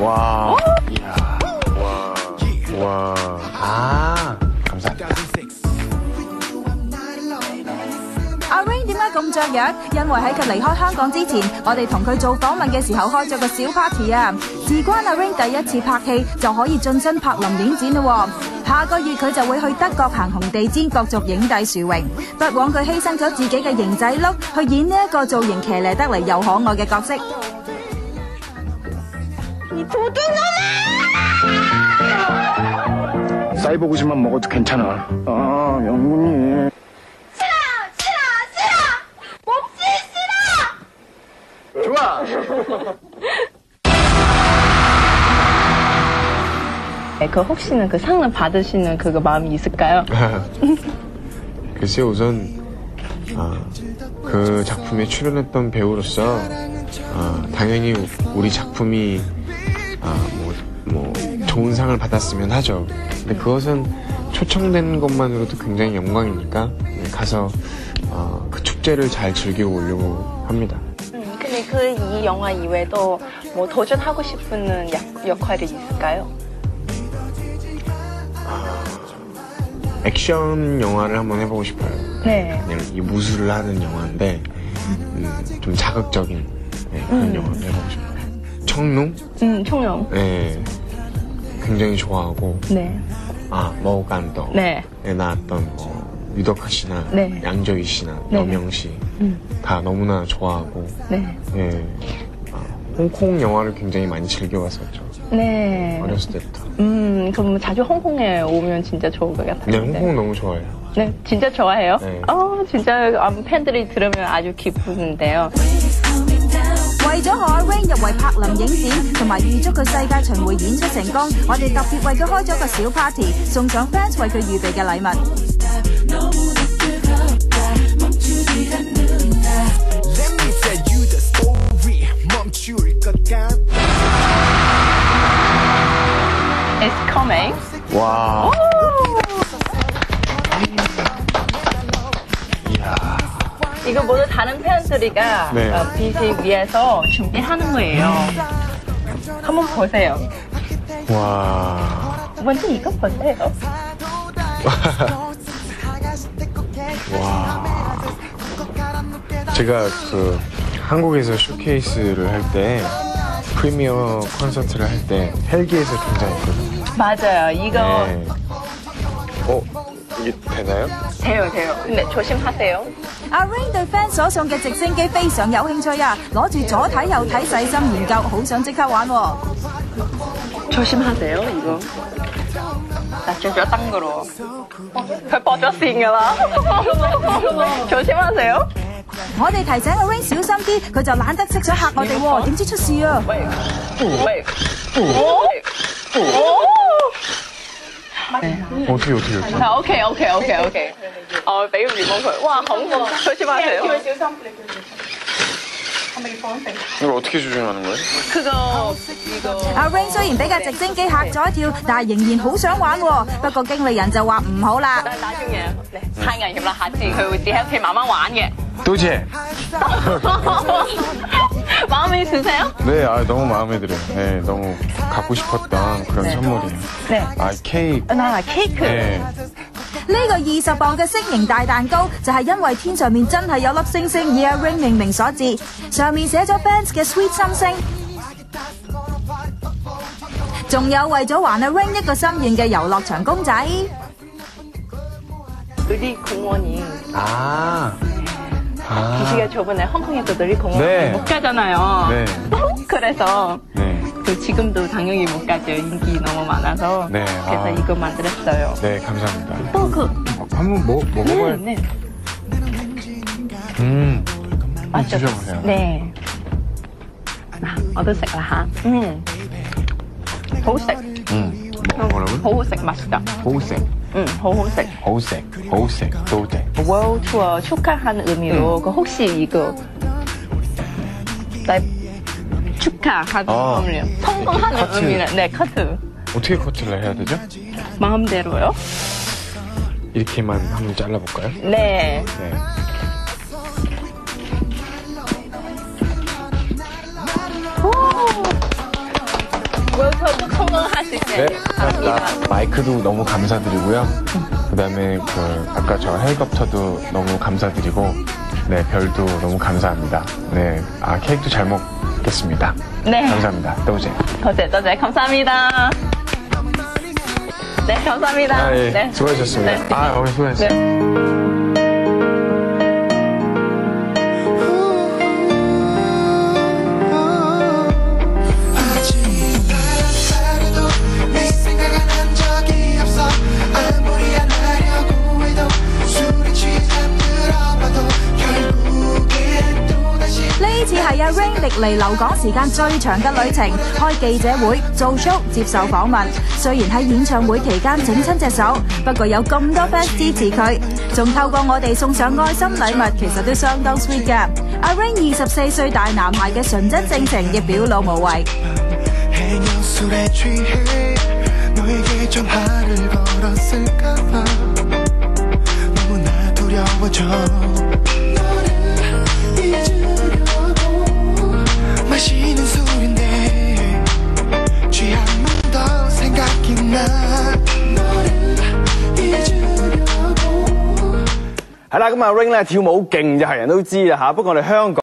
와. 이야. 와. 와. 아. 감사합니다. 阿 Rain 點解咁雀躍？因為喺佢離開香港之前，我哋同佢做訪問嘅時候開咗個小 party 啊！事關阿 Rain 第一次拍戲就可以晉身柏林影展咯喎。下個月佢就會去德國行紅地氈角逐影帝殊榮。不枉佢犧牲咗自己嘅型仔 look 去演呢一個造型騎呢得嚟又可愛嘅角色。 사이버고지만 먹어도 괜찮아. 아, 영문이. 좋아. 네, 그 혹시는 그 상을 받으시는 그거 마음이 있을까요? 글쎄 우선 아, 그 작품에 출연했던 배우로서 아, 당연히 우리 작품이 아, 뭐, 뭐 좋은 상을 받았으면 하죠. 근데 그것은 초청된 것만으로도 굉장히 영광이니까 네, 가서 어, 그 축제를 잘 즐기고 오려고 합니다. 음, 근데 그 이 영화 이외에도 뭐 도전하고 싶은 약, 역할이 있을까요? 액션 영화를 한번 해보고 싶어요. 네. 그냥 이 무술을 하는 영화인데 음, 좀 자극적인 네, 그런 영화를 해보고 싶어요. 청룡? 음, 총영. 네, 굉장히 좋아하고 네. 아 머우간더 네. 에 나왔던 뭐 유덕화 씨나 네. 양조위 씨나 네. 여명 씨다 음. 너무나 좋아하고 네. 예, 아, 홍콩 영화를 굉장히 많이 즐겨왔었죠. 네. 어렸을 때부터. 음, 그럼 자주 홍콩에 오면 진짜 좋을 것 같아요. 네, 홍콩 너무 좋아해요. 네, 진짜 좋아해요? 네. 어, 진짜 아, 팬들이 들으면 아주 기쁜데요. 為咗賀阿 Rain 入圍柏林影展，同埋預祝佢世界巡迴演出成功，我哋特別為佢開咗個小 party，送上 fans 為佢預備嘅禮物。Let me tell 이거 모두 다른 팬들이가 네. 어, 빛을 위해서 준비하는 거예요. 한번 보세요. 와. 먼저 이거 보세요. 와. 제가 그 한국에서 쇼케이스를 할 때 프리미어 콘서트를 할 때 헬기에서 등장했거든요. 맞아요. 이거 네. 어, 이게 되나요? 돼요, 돼요. 근데 조심하세요. 阿 Rain 对 Fan 所送嘅直升机非常有兴趣啊攞住左睇右睇细心研究好想即刻玩坐先下咯如果。着咗灯噶咯。佢搏咗线噶啦。坐先下咯我哋提醒阿 ring 小心啲佢就懒得识咗吓我哋点知出事啊？喂喂喂喂喂哦。 어떻게, 어떻게, 어떻게. 자, 오케이, 오케이, 오케이, 오케이. 어, 매우 리모컨. 와,恐怖. 조심하세요. 이걸 어떻게 조정하는 거예요? 그거, 이거. 阿 Rain 雖然俾架直升機嚇咗一跳，但係仍然好想玩喎。不過經理人就話唔好啦。 나 나중에 네,太危險啦，下次佢會自己喺屋企慢慢玩嘅。 도제! 마음에 드세요? 네, 아, 너무 마음에 들어요. 네, 너무 갖고 싶었던 그런 선물이에요. 네. 아, 케이크. 嗱，cake， 네. 呢個二十磅嘅星形大蛋糕就係因為天上面真係有粒星星，以阿 Rain 命名所致，上面寫咗 fans 嘅 sweet 心聲。仲有為咗還阿 Rain 一個心願嘅遊樂場公仔。 누리 공원이 아. 기시가 저번에 홍콩에서 누리 공원 네. 못 가잖아요. 네. 그래서 네. 그 지금도 당연히 못 가죠. 인기 너무 많아서. 네, 그래서 아. 이거 만들었어요. 네, 감사합니다. 또 그, 어, 한번 먹, 먹어봐요. 네, 네. 음. 맞죠? 드셔보세요. 네. 아, 어두색 라 음. 호색. 음. 뭐, 뭐라고요? 호색 맛있다. 호우색. 응, 호색. 호우색. 호우색. 도우색. 월드 투어 축하하는 의미로 그 혹시 이거 나 축하하는 아. 의미로 성공하는 커트. 의미는 네 커트 어떻게 커트를 해야 되죠? 마음대로요. 이렇게만 한번 잘라볼까요? 네. 네. 월표도 성공할 수 있어야 감사합니다. 마이크도 너무 감사드리고요. 그다음에 그 아까 저 헬리콥터도 너무 감사드리고 네 별도 너무 감사합니다. 네아 케이크도 잘 먹겠습니다. 네 감사합니다. 또제 또제 또제 감사합니다. 네 감사합니다. 아, 예. 네 수고하셨습니다. 네. 아 오늘 수고하셨습니다. 네. 係阿 Rain 歷嚟留港時間最長嘅旅程，開記者會、做 show、接受訪問。雖然喺演唱會期間整親隻手，不過有咁多 fans 支持佢，仲透過我哋送上愛心禮物，其實都相當 sweet 嘅。阿 Rain 二十四歲大男孩嘅純真性情亦表露無遺。係啦，咁阿 Ring 咧跳舞勁就係人都知啦嚇，不过我哋香港。